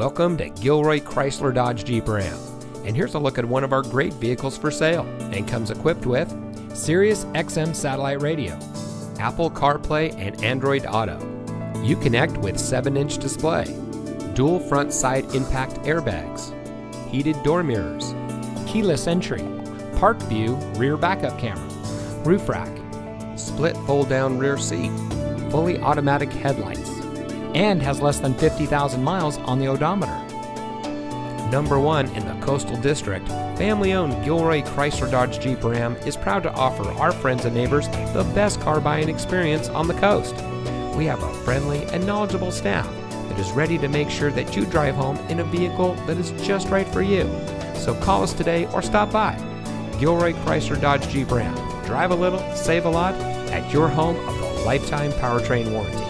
Welcome to Gilroy Chrysler Dodge Jeep Ram. And here's a look at one of our great vehicles for sale and comes equipped with Sirius XM satellite radio, Apple CarPlay and Android Auto, Uconnect with 7-inch display, dual front side impact airbags, heated door mirrors, keyless entry, park view rear backup camera, roof rack, split fold down rear seat, fully automatic headlights, and has less than 50,000 miles on the odometer. Number one in the Coastal District, family owned Gilroy Chrysler Dodge Jeep Ram is proud to offer our friends and neighbors the best car buying experience on the coast. We have a friendly and knowledgeable staff that is ready to make sure that you drive home in a vehicle that is just right for you. So call us today or stop by. Gilroy Chrysler Dodge Jeep Ram. Drive a little, save a lot at your home of the lifetime powertrain warranty.